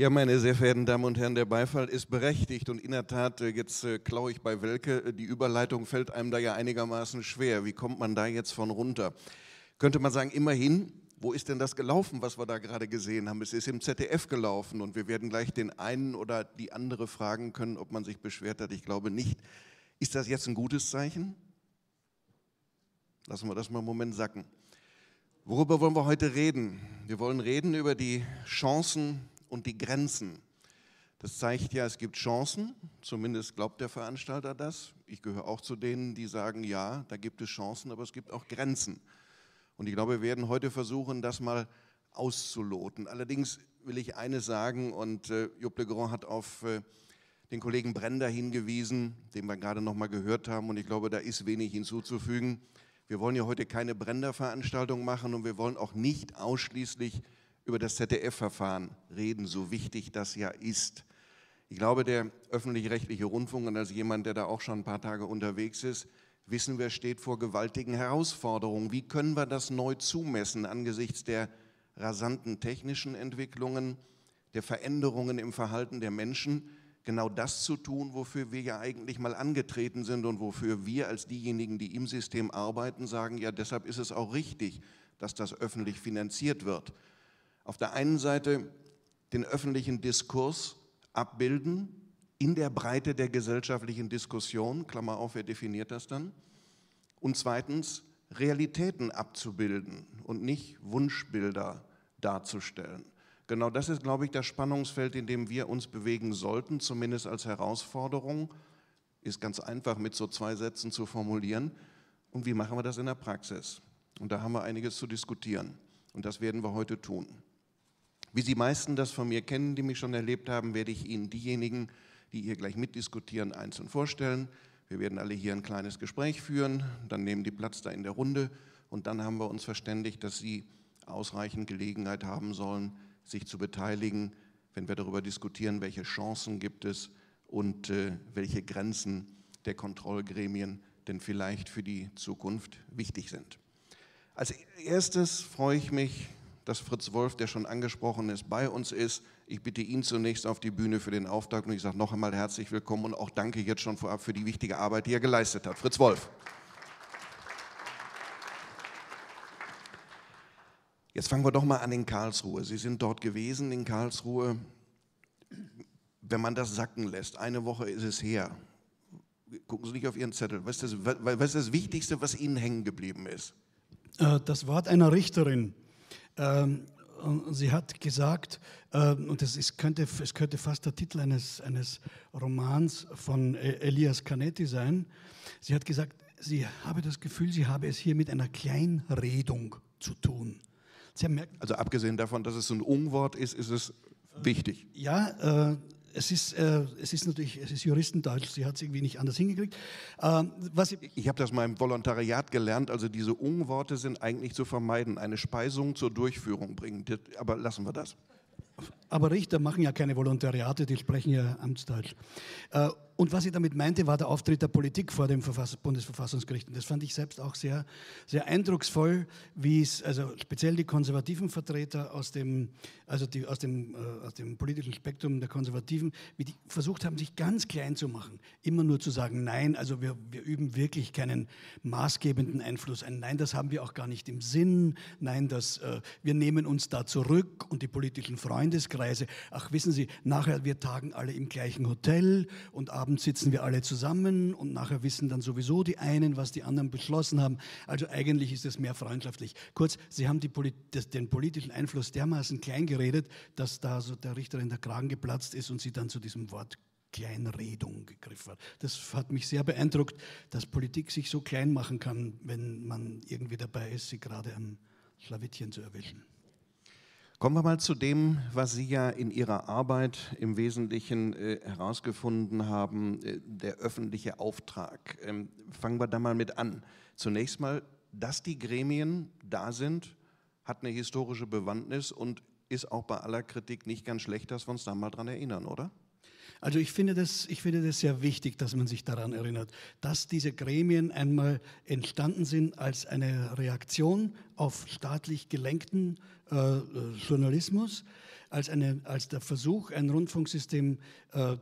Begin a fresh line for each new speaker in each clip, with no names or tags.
Ja, meine sehr verehrten Damen und Herren, der Beifall ist berechtigt und in der Tat, äh, jetzt äh, klaue ich bei Welke, äh, die Überleitung fällt einem da ja einigermaßen schwer. Wie kommt man da jetzt von runter? Könnte man sagen, immerhin, wo ist denn das gelaufen, was wir da gerade gesehen haben? Es ist im ZDF gelaufen und wir werden gleich den einen oder die andere fragen können, ob man sich beschwert hat. Ich glaube nicht. Ist das jetzt ein gutes Zeichen? Lassen wir das mal einen Moment sacken. Worüber wollen wir heute reden? Wir wollen reden über die Chancen und die Grenzen. Das zeigt ja, es gibt Chancen, zumindest glaubt der Veranstalter das. Ich gehöre auch zu denen, die sagen, ja, da gibt es Chancen, aber es gibt auch Grenzen. Und ich glaube, wir werden heute versuchen, das mal auszuloten. Allerdings will ich eines sagen, und äh, Jupp Le Grand hat auf äh, den Kollegen Brender hingewiesen, den wir gerade noch mal gehört haben, und ich glaube, da ist wenig hinzuzufügen. Wir wollen ja heute keine Brender-Veranstaltung machen und wir wollen auch nicht ausschließlich über das ZDF-Verfahren reden, so wichtig das ja ist. Ich glaube, der öffentlich-rechtliche Rundfunk, und als jemand, der da auch schon ein paar Tage unterwegs ist, wissen wir, steht vor gewaltigen Herausforderungen. Wie können wir das neu zumessen angesichts der rasanten technischen Entwicklungen, der Veränderungen im Verhalten der Menschen, genau das zu tun, wofür wir ja eigentlich mal angetreten sind und wofür wir als diejenigen, die im System arbeiten, sagen, ja, deshalb ist es auch richtig, dass das öffentlich finanziert wird auf der einen Seite den öffentlichen Diskurs abbilden in der Breite der gesellschaftlichen Diskussion, Klammer auf, wer definiert das dann? Und zweitens Realitäten abzubilden und nicht Wunschbilder darzustellen. Genau das ist, glaube ich, das Spannungsfeld, in dem wir uns bewegen sollten, zumindest als Herausforderung. Ist ganz einfach mit so zwei Sätzen zu formulieren. Und wie machen wir das in der Praxis? Und da haben wir einiges zu diskutieren. Und das werden wir heute tun. Wie Sie meisten das von mir kennen, die mich schon erlebt haben, werde ich Ihnen diejenigen, die hier gleich mitdiskutieren, einzeln vorstellen. Wir werden alle hier ein kleines Gespräch führen, dann nehmen die Platz da in der Runde und dann haben wir uns verständigt, dass Sie ausreichend Gelegenheit haben sollen, sich zu beteiligen, wenn wir darüber diskutieren, welche Chancen gibt es und äh, welche Grenzen der Kontrollgremien denn vielleicht für die Zukunft wichtig sind. Als erstes freue ich mich, dass Fritz Wolf, der schon angesprochen ist, bei uns ist. Ich bitte ihn zunächst auf die Bühne für den Auftakt und ich sage noch einmal herzlich willkommen und auch danke jetzt schon vorab für die wichtige Arbeit, die er geleistet hat. Fritz Wolf. Jetzt fangen wir doch mal an in Karlsruhe. Sie sind dort gewesen in Karlsruhe. Wenn man das sacken lässt, eine Woche ist es her. Gucken Sie nicht auf Ihren Zettel. Was ist das, was ist das Wichtigste, was Ihnen hängen geblieben ist?
Äh, das Wort einer Richterin. Ähm, und sie hat gesagt, äh, und das ist, könnte, es könnte fast der Titel eines, eines Romans von e-, Elias Canetti sein, sie hat gesagt, sie habe das Gefühl, sie habe es hier mit einer Kleinredung zu tun.
also abgesehen davon, dass es ein Unwort ist, ist es wichtig.
Ja, äh, es ist, äh, es ist natürlich, es ist Juristendeutsch, sie hat es irgendwie nicht anders hingekriegt.
Ähm, was ich ich habe das mal im Volontariat gelernt, also diese Unworte sind eigentlich zu vermeiden, eine Speisung zur Durchführung bringen. Aber lassen wir das.
Aber Richter machen ja keine Volontariate, die sprechen ja Amtsdeutsch. Äh, und was ich damit meinte, war der Auftritt der Politik vor dem Bundesverfassungsgericht. Und das fand ich selbst auch sehr, sehr eindrucksvoll, wie es, also speziell die konservativen Vertreter aus dem, also die, aus, dem, äh, aus dem politischen Spektrum der Konservativen, wie die versucht haben, sich ganz klein zu machen. Immer nur zu sagen, nein, also wir, wir üben wirklich keinen maßgebenden Einfluss ein. Nein, das haben wir auch gar nicht im Sinn. Nein, das, äh, wir nehmen uns da zurück und die politischen Freundeskreise, ach wissen Sie, nachher wir tagen alle im gleichen Hotel und abends Abend sitzen wir alle zusammen und nachher wissen dann sowieso die einen, was die anderen beschlossen haben. Also eigentlich ist es mehr freundschaftlich. Kurz, Sie haben Polit den politischen Einfluss dermaßen klein geredet, dass da so der Richter in der Kragen geplatzt ist und sie dann zu diesem Wort Kleinredung gegriffen hat. Das hat mich sehr beeindruckt, dass Politik sich so klein machen kann, wenn man irgendwie dabei ist, sie gerade am Schlawittchen zu erwischen.
Kommen wir mal zu dem, was Sie ja in Ihrer Arbeit im Wesentlichen äh, herausgefunden haben, äh, der öffentliche Auftrag. Ähm, fangen wir da mal mit an. Zunächst mal, dass die Gremien da sind, hat eine historische Bewandtnis und ist auch bei aller Kritik nicht ganz schlecht, dass wir uns da mal dran erinnern, oder?
Also ich finde, das, ich finde das sehr wichtig, dass man sich daran erinnert, dass diese Gremien einmal entstanden sind als eine Reaktion auf staatlich gelenkten äh, Journalismus, als, eine, als der Versuch, ein Rundfunksystem äh,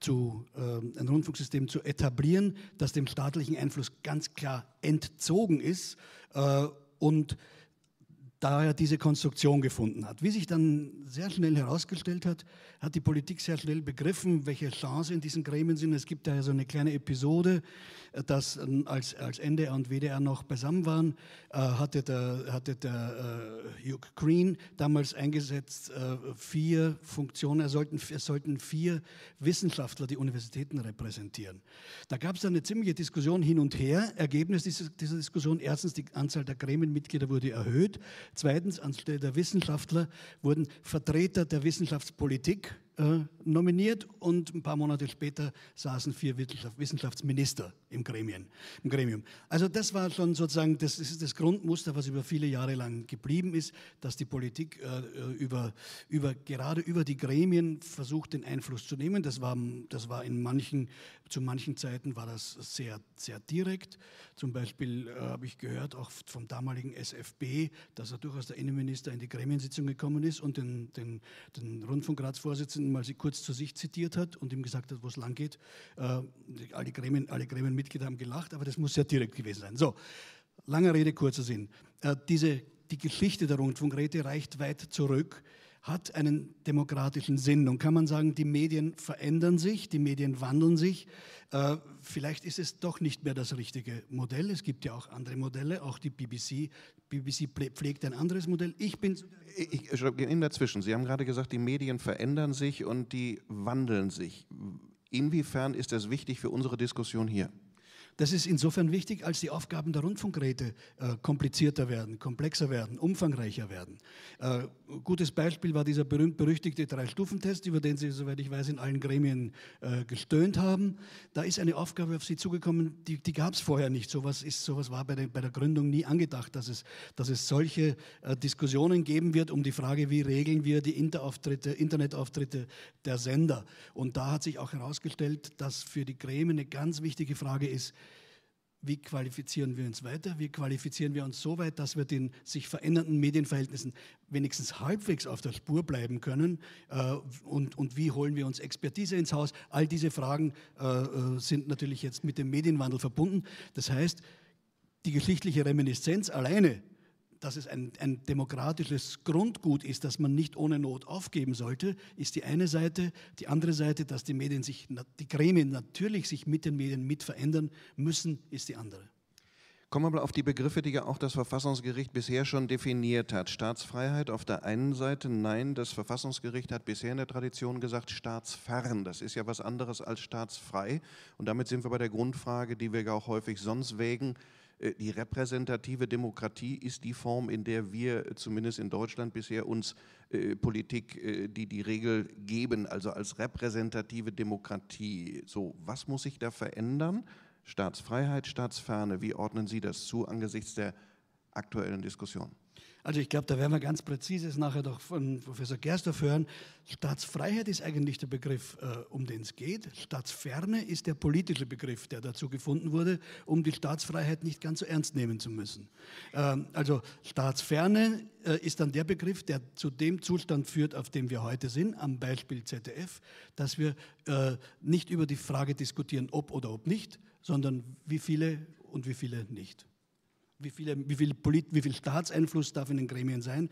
zu, äh, ein Rundfunksystem zu etablieren, das dem staatlichen Einfluss ganz klar entzogen ist äh, und da er diese Konstruktion gefunden hat. Wie sich dann sehr schnell herausgestellt hat, hat die Politik sehr schnell begriffen, welche Chancen in diesen Gremien sind. Es gibt da so eine kleine Episode, äh, dass ähm, als, als NDR und WDR noch beisammen waren, äh, hatte der, hatte der äh, Hugh Green damals eingesetzt äh, vier Funktionen. Es sollten, es sollten vier Wissenschaftler die Universitäten repräsentieren. Da gab es dann eine ziemliche Diskussion hin und her. Ergebnis dieser, dieser Diskussion, erstens die Anzahl der Gremienmitglieder wurde erhöht. Zweitens, anstelle der Wissenschaftler wurden Vertreter der Wissenschaftspolitik äh, nominiert und ein paar Monate später saßen vier Wissenschaftsminister im, Gremien, im Gremium. Also das war schon sozusagen, das ist das Grundmuster, was über viele Jahre lang geblieben ist, dass die Politik äh, über, über, gerade über die Gremien versucht, den Einfluss zu nehmen. Das war, das war in manchen, zu manchen Zeiten war das sehr, sehr direkt. Zum Beispiel äh, habe ich gehört, auch vom damaligen SFB, dass er durchaus der Innenminister in die Gremiensitzung gekommen ist und den, den, den Rundfunkratsvorsitzenden mal sie kurz zu sich zitiert hat und ihm gesagt hat, wo es lang geht. Äh, alle, Gremien, alle Gremienmitglieder haben gelacht, aber das muss sehr direkt gewesen sein. So, lange Rede, kurzer Sinn. Äh, diese, die Geschichte der Rundfunkräte reicht weit zurück hat einen demokratischen Sinn. Und kann man sagen, die Medien verändern sich, die Medien wandeln sich. Äh, vielleicht ist es doch nicht mehr das richtige Modell. Es gibt ja auch andere Modelle, auch die BBC. BBC pflegt ein anderes Modell. Ich bin.
Ich, ich Ihnen dazwischen. Sie haben gerade gesagt, die Medien verändern sich und die wandeln sich. Inwiefern ist das wichtig für unsere Diskussion hier?
Das ist insofern wichtig, als die Aufgaben der Rundfunkräte äh, komplizierter werden, komplexer werden, umfangreicher werden. Äh, gutes Beispiel war dieser berühmt-berüchtigte Drei-Stufen-Test, über den Sie, soweit ich weiß, in allen Gremien äh, gestöhnt haben. Da ist eine Aufgabe auf Sie zugekommen, die, die gab es vorher nicht. Sowas, ist, sowas war bei, den, bei der Gründung nie angedacht, dass es, dass es solche äh, Diskussionen geben wird um die Frage, wie regeln wir die Internetauftritte der Sender. Und da hat sich auch herausgestellt, dass für die Gremien eine ganz wichtige Frage ist, wie qualifizieren wir uns weiter? Wie qualifizieren wir uns so weit, dass wir den sich verändernden Medienverhältnissen wenigstens halbwegs auf der Spur bleiben können? Äh, und, und wie holen wir uns Expertise ins Haus? All diese Fragen äh, äh, sind natürlich jetzt mit dem Medienwandel verbunden. Das heißt, die geschichtliche Reminiszenz alleine dass es ein, ein, demokratisches Grundgut ist, das man nicht ohne Not aufgeben sollte, ist die eine Seite. Die andere Seite, dass die Medien sich, die Gremien natürlich sich mit den Medien mit verändern müssen, ist die andere.
Kommen wir mal auf die Begriffe, die ja auch das Verfassungsgericht bisher schon definiert hat. Staatsfreiheit auf der einen Seite, nein, das Verfassungsgericht hat bisher in der Tradition gesagt, staatsfern. Das ist ja was anderes als staatsfrei. Und damit sind wir bei der Grundfrage, die wir ja auch häufig sonst wägen. Äh, die repräsentative Demokratie ist die Form, in der wir äh, zumindest in Deutschland bisher uns äh, Politik, die die Regel geben, also als repräsentative Demokratie. So, was muss sich da verändern? Staatsfreiheit, Staatsferne, wie ordnen Sie das zu angesichts der aktuellen Diskussion?
Also ich glaube, da werden wir ganz präzises nachher doch von Professor Gerstorf hören. Staatsfreiheit ist eigentlich der Begriff, äh, um den es geht. Staatsferne ist der politische Begriff, der dazu gefunden wurde, um die Staatsfreiheit nicht ganz so ernst nehmen zu müssen. Ähm, also Staatsferne äh, ist dann der Begriff, der zu dem Zustand führt, auf dem wir heute sind, am Beispiel ZDF, dass wir äh, nicht über die Frage diskutieren, ob oder ob nicht, sondern wie viele und wie viele nicht wie, viele, wie, viel Polit, wie viel Staatseinfluss darf in den Gremien sein,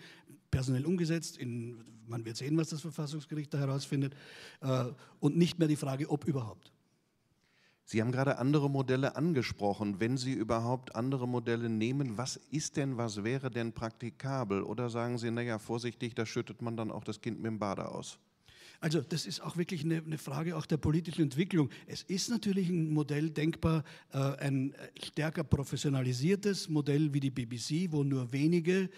personell umgesetzt, in, man wird sehen, was das Verfassungsgericht da herausfindet, äh, und nicht mehr die Frage, ob überhaupt.
Sie haben gerade andere Modelle angesprochen. Wenn Sie überhaupt andere Modelle nehmen, was ist denn, was wäre denn praktikabel? Oder sagen Sie, naja, vorsichtig, da schüttet man dann auch das Kind mit dem Bade aus?
Also das ist auch wirklich eine, eine, Frage auch der politischen Entwicklung. Es ist natürlich ein Modell denkbar, äh, ein stärker professionalisiertes Modell wie die BBC, wo nur wenige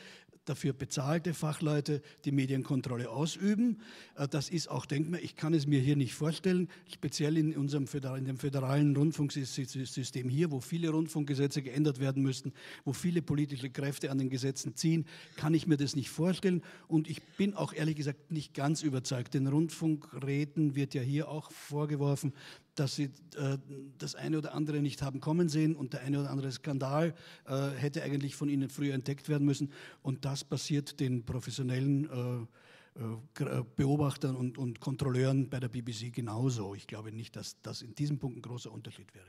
dafür bezahlte Fachleute die Medienkontrolle ausüben. Äh, das ist auch denkbar. Ich kann es mir hier nicht vorstellen, speziell in unserem in dem föderalen Rundfunksystem hier, wo viele Rundfunkgesetze geändert werden müssten, wo viele politische Kräfte an den Gesetzen ziehen, kann ich mir das nicht vorstellen. Und ich bin auch ehrlich gesagt nicht ganz überzeugt. Den Rundfunkräten wird ja hier auch vorgeworfen, dass sie äh, das eine oder andere nicht haben kommen sehen und der eine oder andere Skandal äh, hätte eigentlich von ihnen früher entdeckt werden müssen. Und das passiert den professionellen äh, äh, Beobachtern und, und Kontrolleuren bei der BBC genauso. Ich glaube nicht, dass das in diesem Punkt ein großer Unterschied wäre.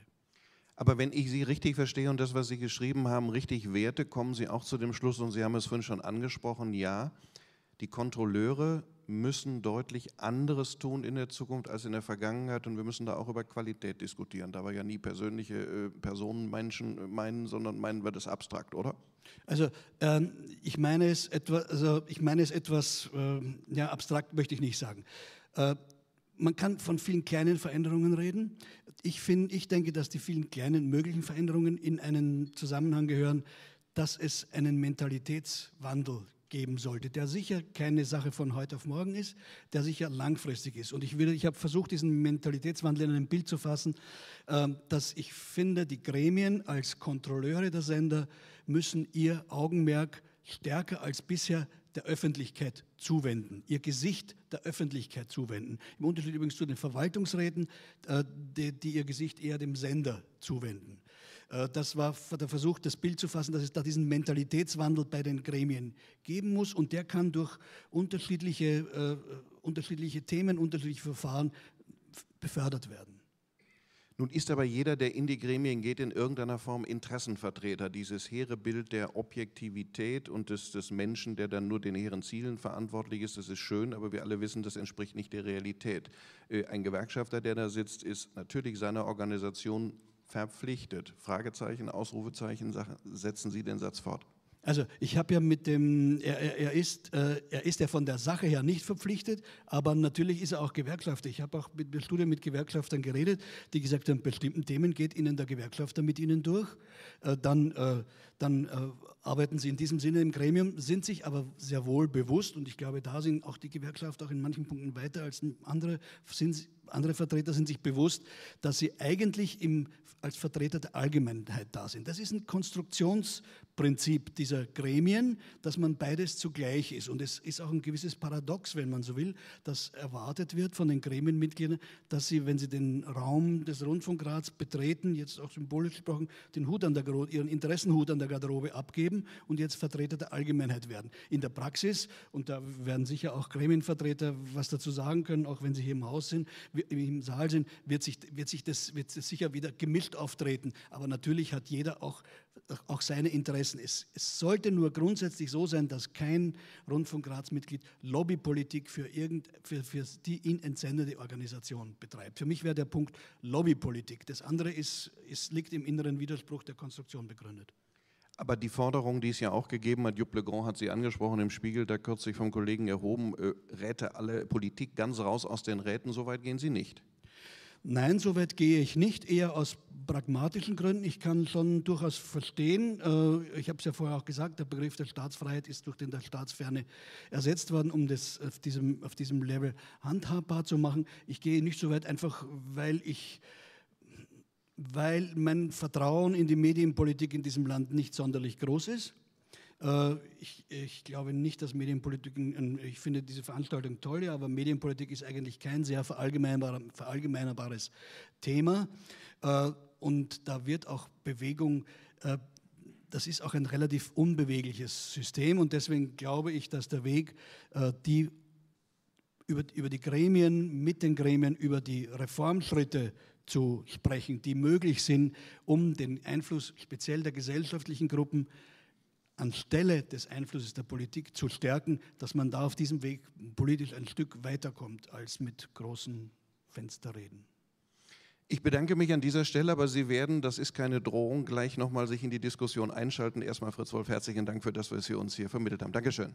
Aber wenn ich Sie richtig verstehe und das, was Sie geschrieben haben, richtig werte, kommen Sie auch zu dem Schluss, und Sie haben es vorhin schon angesprochen, ja, die Kontrolleure müssen deutlich anderes tun in der Zukunft als in der Vergangenheit und wir müssen da auch über Qualität diskutieren. Da wir ja nie persönliche äh, Personen Menschen äh, meinen, sondern meinen wir das abstrakt, oder?
Also ähm, ich meine es etwas, also ich meine es etwas, äh, ja abstrakt möchte ich nicht sagen. Äh, man kann von vielen kleinen Veränderungen reden. Ich, find, ich denke, dass die vielen kleinen möglichen Veränderungen in einen Zusammenhang gehören, dass es einen Mentalitätswandel geben sollte, der sicher keine Sache von heute auf morgen ist, der sicher langfristig ist. Und ich, ich habe versucht, diesen Mentalitätswandel in einem Bild zu fassen, äh, dass ich finde, die Gremien als Kontrolleure der Sender müssen ihr Augenmerk stärker als bisher der Öffentlichkeit zuwenden, ihr Gesicht der Öffentlichkeit zuwenden. Im Unterschied übrigens zu den Verwaltungsräten, äh, die, die ihr Gesicht eher dem Sender zuwenden. Äh, das war der Versuch, das Bild zu fassen, dass es da diesen Mentalitätswandel bei den Gremien geben muss und der kann durch unterschiedliche, äh, unterschiedliche Themen, unterschiedliche Verfahren befördert werden.
Nun ist aber jeder, der in die Gremien geht, in irgendeiner Form Interessenvertreter. Dieses hehre Bild der Objektivität und des, des Menschen, der dann nur den hehren Zielen verantwortlich ist, das ist schön, aber wir alle wissen, das entspricht nicht der Realität. Äh, ein Gewerkschafter, der da sitzt, ist natürlich seiner Organisation verpflichtet. Fragezeichen, Ausrufezeichen, setzen Sie den Satz fort.
Also ich habe ja mit dem, er, er, ist, äh, er ist ja von der Sache her nicht verpflichtet, aber natürlich ist er auch Gewerkschafter. Ich habe auch mit der Studie mit Gewerkschaftern geredet, die gesagt haben, bestimmten Themen geht Ihnen der Gewerkschafter mit Ihnen durch. Äh, dann äh, dann äh, arbeiten sie in diesem Sinne im Gremium, sind sich aber sehr wohl bewusst, und ich glaube, da sind auch die Gewerkschaften auch in manchen Punkten weiter als andere, sind, andere Vertreter sind sich bewusst, dass sie eigentlich im, als Vertreter der Allgemeinheit da sind. Das ist ein Konstruktionsprinzip dieser Gremien, dass man beides zugleich ist. Und es ist auch ein gewisses Paradox, wenn man so will, dass erwartet wird von den Gremienmitgliedern, dass sie, wenn sie den Raum des Rundfunkrats betreten, jetzt auch symbolisch gesprochen, den Hut an der, ihren Interessenhut an der Garderobe abgeben und jetzt Vertreter der Allgemeinheit werden. In der Praxis, und da werden sicher auch Gremienvertreter was dazu sagen können, auch wenn sie hier im Haus sind, im Saal sind, wird sich, wird sich das, wird das sicher wieder gemischt auftreten. Aber natürlich hat jeder auch, auch seine Interessen. Es, es sollte nur grundsätzlich so sein, dass kein Rundfunkratsmitglied Lobbypolitik für, irgend, für, für die ihn entsendende Organisation betreibt. Für mich wäre der Punkt Lobbypolitik. Das andere ist, ist, liegt im inneren Widerspruch der Konstruktion begründet.
Aber die Forderung, die es ja auch gegeben hat, Jupp Legrand hat sie angesprochen im Spiegel, da kürzlich vom Kollegen erhoben, äh, Räte alle Politik ganz raus aus den Räten, so weit gehen Sie nicht.
Nein, so weit gehe ich nicht, eher aus pragmatischen Gründen. Ich kann schon durchaus verstehen, äh, ich habe es ja vorher auch gesagt, der Begriff der Staatsfreiheit ist durch den der Staatsferne ersetzt worden, um das auf diesem, auf diesem Level handhabbar zu machen. Ich gehe nicht so weit, einfach weil ich weil mein Vertrauen in die Medienpolitik in diesem Land nicht sonderlich groß ist. Äh, ich, ich, glaube nicht, dass Medienpolitik, ich finde diese Veranstaltung toll, aber Medienpolitik ist eigentlich kein sehr verallgemeinerbar, verallgemeinerbares Thema. Äh, und da wird auch Bewegung, äh, das ist auch ein relativ unbewegliches System. Und deswegen glaube ich, dass der Weg, die über, über die Gremien, mit den Gremien, über die Reformschritte zu sprechen, die möglich sind, um den Einfluss speziell der gesellschaftlichen Gruppen anstelle des Einflusses der Politik zu stärken, dass man da auf diesem Weg politisch ein Stück weiterkommt als mit großen Fensterreden.
Ich bedanke mich an dieser Stelle, aber Sie werden, das ist keine Drohung, gleich nochmal sich in die Diskussion einschalten. Erstmal Fritz Wolf, herzlichen Dank für das, was Sie uns hier vermittelt haben. Dankeschön.